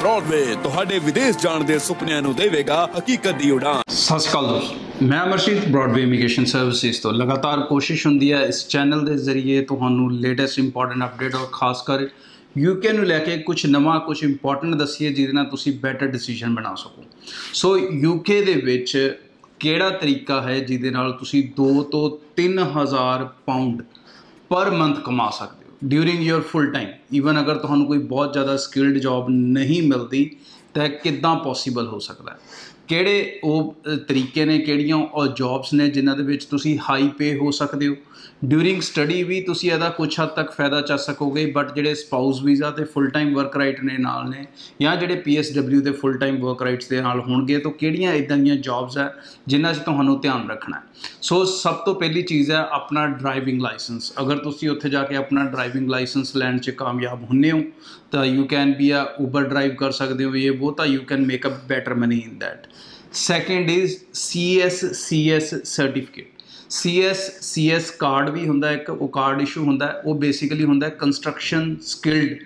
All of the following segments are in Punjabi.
ਬ੍ਰੌਡਵੇ ਤੁਹਾਡੇ ਵਿਦੇਸ਼ ਜਾਣ ਦੇ ਸੁਪਨਿਆਂ ਨੂੰ ਦੇਵੇਗਾ ਹਕੀਕਤ ਦੀ ਉਡਾਨ। ਸਤਿ ਸ਼੍ਰੀ ਅਕਾਲ ਦੋਸਤੋ, ਮੈਂ ਅਮਰਜੀਤ ਬ੍ਰੌਡਵੇ ਇਮੀਗ੍ਰੇਸ਼ਨ ਸਰਵਿਸਿਜ਼ ਤੋਂ ਲਗਾਤਾਰ ਕੋਸ਼ਿਸ਼ ਹੁੰਦੀ ਹੈ ਇਸ ਚੈਨਲ ਦੇ ਜ਼ਰੀਏ ਤੁਹਾਨੂੰ ਲੇਟੈਸਟ ਇੰਪੋਰਟੈਂਟ ਅਪਡੇਟ ਔਰ ਖਾਸ ਕਰ ਯੂਕੇ ਨੂੰ ਲੈ ਕੇ ਕੁਝ ਨਵਾਂ ਕੁਝ ਇੰਪੋਰਟੈਂਟ ਦੱਸੀਏ ਜਿਹਦੇ ਨਾਲ ਤੁਸੀਂ ਬੈਟਰ ਡਿਸੀਜਨ ਬਣਾ ਸਕੋ। ਸੋ ਯੂਕੇ ਦੇ ਵਿੱਚ ਕਿਹੜਾ ਤਰੀਕਾ ਹੈ ਜਿਹਦੇ ਨਾਲ ਤੁਸੀਂ 2 ਤੋਂ 3000 ਪਾਉਂਡ ਪਰ ਮੰਥ ਕਮਾ ਸਕਦੇ ਹੋ? During your full time even ਅਗਰ ਤੁਹਾਨੂੰ ਕੋਈ ਬਹੁਤ ਜ਼ਿਆਦਾ ਸਕਿਲਡ ਜੌਬ ਨਹੀਂ ਮਿਲਦੀ, ਤਾਂ ਕਿੱਦਾਂ ਪੋਸੀਬਲ ਹੋ ਸਕਦਾ ਹੈ? ਕਿਹੜੇ ਉਹ ਤਰੀਕੇ ਨੇ, ਕਿਹੜੀਆਂ ਉਹ ਜੌਬਸ ਨੇ ਜਿਨ੍ਹਾਂ ਦੇ ਵਿੱਚ ਤੁਸੀਂ ਹਾਈ ਪੇ ਹੋ ਸਕਦੇ ਹੋ? ਡਿਊਰਿੰਗ ਸਟੱਡੀ ਵੀ ਤੁਸੀਂ ਇਹਦਾ ਕੁਝ ਹੱਦ ਤੱਕ ਫਾਇਦਾ ਚੱਕ ਸਕੋਗੇ ਬਟ ਜਿਹੜੇ ਸਪਾਊਸ ਵੀਜ਼ਾ ਤੇ ਫੁੱਲ ਟਾਈਮ ਵਰਕ ਰਾਈਟ ਨੇ ਨਾਲ ਨੇ, ਜਾਂ ਜਿਹੜੇ ਪੀਐਸਡਬਲਿਊ ਦੇ ਫੁੱਲ ਟਾਈਮ ਵਰਕ ਰਾਈਟਸ ਦੇ ਨਾਲ ਹੋਣਗੇ, ਤਾਂ ਕਿਹੜੀਆਂ ਇਦਾਂ ਦੀਆਂ ਜੌਬਸ ਹੈ ਜਿਨ੍ਹਾਂ 'ਚ ਤੁਹਾਨੂੰ ਧਿਆਨ ਰੱਖਣਾ ਸੋ ਸਭ ਤੋਂ ਪਹਿਲੀ ਚੀਜ਼ ਹੈ ਆਪਣਾ ਡਰਾਈਵਿੰਗ ਲਾਇਸੈਂਸ ਅਗਰ ਤੁਸੀਂ ਉੱਥੇ ਜਾ ਕੇ ਆਪਣਾ ਡਰਾਈਵਿੰਗ ਲਾਇਸੈਂਸ ਲੈਣ 'ਚ ਕਾਮਯਾਬ ਹੁੰਨੇ ਹੋ, ਤਾਂ you can be a Uber drive ਕਰ ਸਕਦੇ ਹੋ, ਇਹ ਉਹ ਤਾਂ you can make a better money in that second is CSCS certificate CSCS card ਵੀ ਹੁੰਦਾ ਇੱਕ, ਉਹ ਕਾਰਡ ਇਸ਼ੂ ਹੁੰਦਾ, ਉਹ ਬੇਸਿਕਲੀ ਹੁੰਦਾ ਕੰਸਟਰਕਸ਼ਨ ਸਕਿਲਡ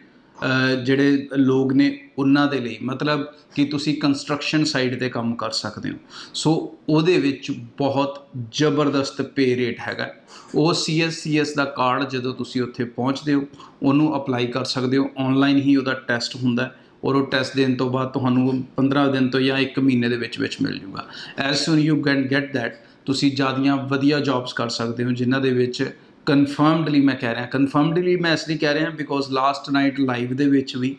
ਜਿਹੜੇ ਲੋਕ ਨੇ ਉਹਨਾਂ ਦੇ ਲਈ। ਮਤਲਬ ਕਿ ਤੁਸੀਂ ਕੰਸਟਰਕਸ਼ਨ ਸਾਈਟ ਤੇ ਕੰਮ ਕਰ ਸਕਦੇ ਹੋ। ਸੋ ਉਹਦੇ ਵਿੱਚ ਬਹੁਤ ਜ਼ਬਰਦਸਤ ਪੇ ਰੇਟ ਹੈਗਾ। ਉਹ CSCS ਦਾ ਕਾਰਡ ਜਦੋਂ ਤੁਸੀਂ ਉੱਥੇ ਪਹੁੰਚਦੇ ਹੋ, ਉਹਨੂੰ ਅਪਲਾਈ ਕਰ ਸਕਦੇ ਹੋ। ਆਨਲਾਈਨ ਹੀ ਉਹਦਾ ਟੈਸਟ ਹੁੰਦਾ। ਹੈ ਔਰ ਉਹ ਟੈਸਟ ਦੇਣ ਤੋਂ ਬਾਅਦ ਤੁਹਾਨੂੰ 15 ਦਿਨ ਤੋਂ ਜਾਂ 1 ਮਹੀਨੇ ਦੇ ਵਿੱਚ ਵਿੱਚ ਮਿਲ ਜੂਗਾ। As soon you can get that ਤੁਸੀਂ ਜਿਆਦੀਆਂ ਵਧੀਆ ਜੌਬਸ ਕਰ ਸਕਦੇ ਹੋ, ਜਿਨ੍ਹਾਂ ਦੇ ਵਿੱਚ ਕਨਫਰਮਡਲੀ ਮੈਂ ਕਹਿ ਰਿਹਾ ਕਨਫਰਮਡਲੀ ਮੈਂ ਇਸ ਲਈ ਕਹਿ ਰਿਹਾ ਬਿਕੋਜ਼ ਲਾਸਟ ਨਾਈਟ ਲਾਈਵ ਦੇ ਵਿੱਚ ਵੀ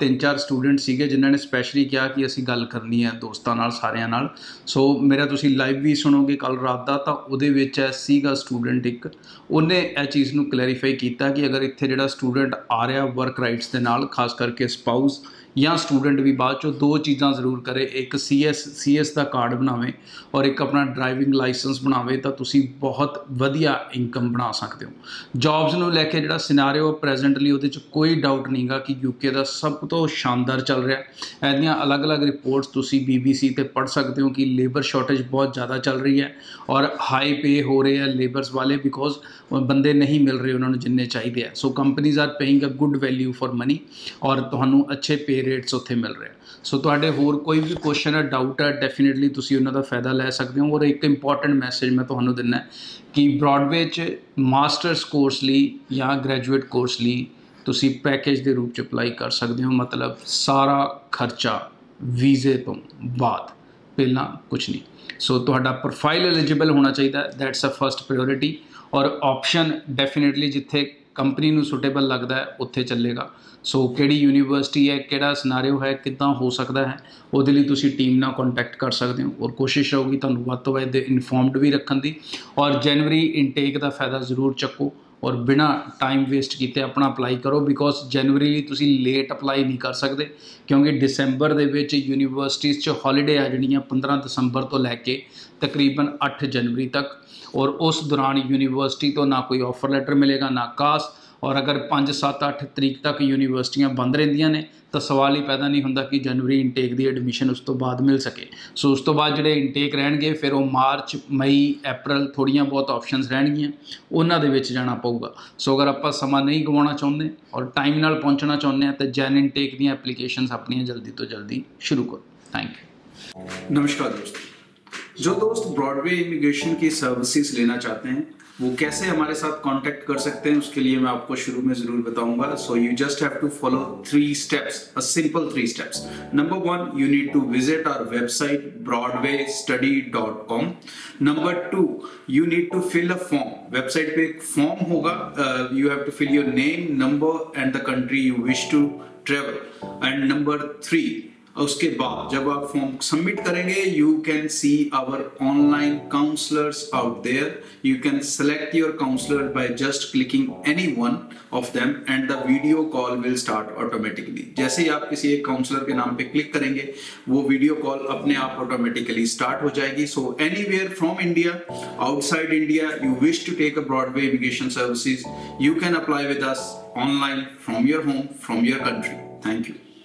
ਤਿੰਨ ਚਾਰ ਸਟੂਡੈਂਟ ਸੀਗੇ ਜਿਨ੍ਹਾਂ ਨੇ ਸਪੈਸ਼ਲੀ ਕਿਹਾ ਕਿ ਅਸੀਂ ਗੱਲ ਕਰਨੀ ਹੈ ਦੋਸਤਾਂ ਨਾਲ, ਸਾਰਿਆਂ ਨਾਲ। ਸੋ ਮੇਰਾ ਤੁਸੀਂ ਲਾਈਵ ਵੀ ਸੁਣੋਗੇ ਕੱਲ ਰਾਤ ਦਾ, ਤਾਂ ਉਹਦੇ ਵਿੱਚ ਐ ਸੀਗਾ ਸਟੂਡੈਂਟ ਇੱਕ। ਉਹਨੇ ਇਹ ਚੀਜ਼ ਨੂੰ ਕਲੈਰੀਫਾਈ ਕੀਤਾ ਕਿ ਅਗਰ ਇੱਥੇ ਜਿਹੜਾ ਸਟੂਡੈਂਟ ਆ ਰਿਹਾ ਵਰਕ ਰਾਈਟਸ ਦੇ ਨਾਲ, ਖਾਸ ਕਰਕੇ ਸਪਾਊਸ ਜਾਂ ਸਟੂਡੈਂਟ ਵੀ ਬਾਅਦ ਚੋਂ ਦੋ ਚੀਜ਼ਾਂ ਜ਼ਰੂਰ ਕਰੇ, ਇੱਕ ਸੀਐਸ ਸੀਐਸ ਦਾ ਕਾਰਡ ਬਣਾਵੇ ਔਰ ਇੱਕ ਆਪਣਾ ਡਰਾਈਵਿੰਗ ਲਾਇਸੈਂਸ ਬਣਾਵੇ, ਤਾਂ ਤੁਸੀਂ ਬਹੁਤ ਵਧੀਆ ਇਨਕਮ ਬਣਾ ਸਕਦੇ ਹੋ। ਜੌਬਸ ਨੂੰ ਲੈ ਕੇ ਜਿਹੜਾ ਸਿਨੈਰੀਓ ਪ੍ਰੈਜ਼ੈਂਟਲੀ ਉਹਦੇ 'ਚ ਕੋਈ ਡਾਊਟ ਨਹੀਂਗਾ ਕਿ ਯੂਕੇ ਦਾ ਸਭ ਤੋਂ ਸ਼ਾਨਦਾਰ ਚੱਲ ਰਿਹਾ। ਇਹਦੀਆਂ ਅਲੱਗ-ਅਲੱਗ ਰਿਪੋਰਟਸ ਤੁਸੀਂ BBC ਤੇ ਪੜ੍ਹ ਸਕਦੇ ਹੋ ਕਿ ਲੇਬਰ ਸ਼ਾਰਟੇਜ ਬਹੁਤ ਜ਼ਿਆਦਾ ਚੱਲ ਰਹੀ ਹੈ ਔਰ ਹਾਈ ਪੇ ਹੋ ਰਹੇ ਆ ਲੇਬਰਸ ਵਾਲੇ ਬਿਕੋਜ਼ ਬੰਦੇ ਨਹੀਂ ਮਿਲ ਰਹੇ ਉਹਨਾਂ ਨੂੰ ਜਿੰਨੇ ਚਾਹੀਦੇ ਆ। So companies are paying a good value for money ਔਰ ਤੁਹਾਨੂੰ ਅੱਛੇ ਪੇ ਰੇਟਸ ਉੱਥੇ ਮਿਲ ਰਹੇ ਸੋ ਤੁਹਾਡੇ ਹੋਰ ਕੋਈ ਵੀ ਕੁਐਸਚਨ ਹੈ ਡਾਊਟ ਹੈ ਡੈਫੀਨਿਟਲੀ ਤੁਸੀਂ ਉਹਨਾਂ ਦਾ ਫਾਇਦਾ ਲੈ ਸਕਦੇ ਹੋ। ਔਰ ਇੱਕ ਇੰਪੋਰਟੈਂਟ ਮੈਸੇਜ ਮੈਂ ਤੁਹਾਨੂੰ ਦਿੰਨਾ ਕਿ ਬ੍ਰੌਡਵੇ 'ਚ ਮਾਸਟਰਸ ਕੋਰਸ ਲਈ ਜਾਂ ਗ੍ਰੈਜੂਏਟ ਕੋਰਸ ਲਈ ਤੁਸੀਂ ਪੈਕੇਜ ਦੇ ਰੂਪ 'ਚ ਅਪਲਾਈ ਕਰ ਸਕਦੇ ਹੋ। ਮਤਲਬ ਸਾਰਾ ਖਰਚਾ ਵੀਜ਼ੇ ਤੋਂ ਬਾਅਦ, ਪਹਿਲਾਂ ਕੁਝ ਨਹੀਂ। ਸੋ ਤੁਹਾਡਾ ਪ੍ਰੋਫਾਈਲ ਐਲੀਜੀਬਲ ਹੋਣਾ ਚਾਹੀਦਾ ਦੈਟਸ ਅ ਫਰਸਟ ਪ੍ਰਾਇੋਰਟੀ ਔਰ ਆਪਸ਼ਨ ਡੈਫੀਨਿਟਲੀ ਜਿੱਥੇ ਕੰਪਨੀ ਨੂੰ ਸੁਟੇਬਲ ਲੱਗਦਾ ਹੈ, ਉੱਥੇ ਚੱਲੇਗਾ। ਸੋ ਕਿਹੜੀ ਯੂਨੀਵਰਸਿਟੀ ਹੈ, ਕਿਹੜਾ ਸਿਨੈਰੀਓ ਹੈ, ਕਿੱਦਾਂ ਹੋ ਸਕਦਾ ਹੈ, ਉਹਦੇ ਲਈ ਤੁਸੀਂ ਟੀਮ ਨਾਲ ਕੰਟੈਕਟ ਕਰ ਸਕਦੇ ਹੋ। ਔਰ ਕੋਸ਼ਿਸ਼ ਰਹੂਗੀ ਤੁਹਾਨੂੰ ਵੱਧ ਤੋਂ ਵੱਧ ਇਨਫੋਰਮਡ ਵੀ ਰੱਖਣ ਦੀ। ਔਰ ਜਨਵਰੀ ਇਨਟੇਕ ਦਾ ਫਾਇਦਾ ਜ਼ਰੂਰ ਚੱਕੋ। ਔਰ ਬਿਨਾ ਟਾਈਮ ਵੇਸਟ ਕੀਤੇ ਆਪਣਾ ਅਪਲਾਈ ਕਰੋ ਬਿਕੋਜ਼ ਜਨਵਰੀ ਲਈ ਤੁਸੀਂ ਲੇਟ ਅਪਲਾਈ ਨਹੀਂ ਕਰ ਸਕਦੇ, ਕਿਉਂਕਿ ਡਿਸੰਬਰ ਦੇ ਵਿੱਚ ਯੂਨੀਵਰਸਿਟੀਜ਼ 'ਚ ਹੌਲੀਡੇ ਆ ਜਿਹੜੀਆਂ 15 ਦਸੰਬਰ ਤੋਂ ਲੈ ਕੇ ਤਕਰੀਬਨ 8 ਜਨਵਰੀ ਤੱਕ, ਔਰ ਉਸ ਦੌਰਾਨ ਯੂਨੀਵਰਸਿਟੀ ਤੋਂ ਨਾ ਕੋਈ ਆਫਰ ਲੈਟਰ ਮਿਲੇਗਾ, ਨਾ ਕਾਸ ਔਰ ਅਗਰ 5 7 8 ਤਰੀਕ ਤੱਕ ਯੂਨੀਵਰਸਿਟੀਆਂ ਬੰਦ ਰਹਿੰਦੀਆਂ ਨੇ ਤਾਂ ਸਵਾਲ ਹੀ ਪੈਦਾ ਨਹੀਂ ਹੁੰਦਾ ਕਿ ਜਨਵਰੀ ਇਨਟੇਕ ਦੀ ਐਡਮਿਸ਼ਨ ਉਸ ਤੋਂ ਬਾਅਦ ਮਿਲ ਸਕੇ ਸੋ ਉਸ ਤੋਂ ਬਾਅਦ ਜਿਹੜੇ ਇਨਟੇਕ ਰਹਿਣਗੇ ਫਿਰ ਉਹ ਮਾਰਚ ਮਈ ਅਪ੍ਰੈਲ ਥੋੜੀਆਂ ਬਹੁਤ ਆਪਸ਼ਨਸ ਰਹਿਣਗੀਆਂ ਉਹਨਾਂ ਦੇ ਵਿੱਚ ਜਾਣਾ ਪਊਗਾ ਸੋ ਅਗਰ ਆਪਾਂ ਸਮਾਂ ਨਹੀਂ ਗਵਾਉਣਾ ਚਾਹੁੰਦੇ ਔਰ ਟਾਈਮ ਨਾਲ ਪਹੁੰਚਣਾ ਚਾਹੁੰਦੇ ਆ ਤਾਂ ਜੈਨ ਇਨਟੇਕ ਦੀਆਂ ਐਪਲੀਕੇਸ਼ਨਸ ਆਪਣੀਆਂ ਜਲਦੀ ਤੋਂ ਜਲਦੀ ਸ਼ੁਰੂ ਕਰੋ ਥੈਂਕ यू नमस्कार दोस्तों जो दोस्त ब्रॉडवे इमिग्रेशन की सर्विसेज लेना चाहते हैं वो कैसे हमारे साथ कांटेक्ट कर सकते हैं उसके लिए मैं आपको शुरू में जरूर बताऊंगा so you just have to follow three steps a simple three steps number one you need to visit our website broadwaystudy.com number two you need to fill a form website पे एक फॉर्म होगा you have to fill your name number and the country you wish to travel and number three उसके बाद जब आप फॉर्म सबमिट करेंगे you can see our online counsellors out there you can select your counsellor by just clicking any one of them and the video call will start automatically जैसे ही आप किसी एक काउंसलर के नाम पे क्लिक करेंगे वो वीडियो कॉल अपने आप ऑटोमेटिकली स्टार्ट हो जाएगी so anywhere from India outside India you wish to take a Broadway Immigration Services you can apply with us online from your home from your country thank you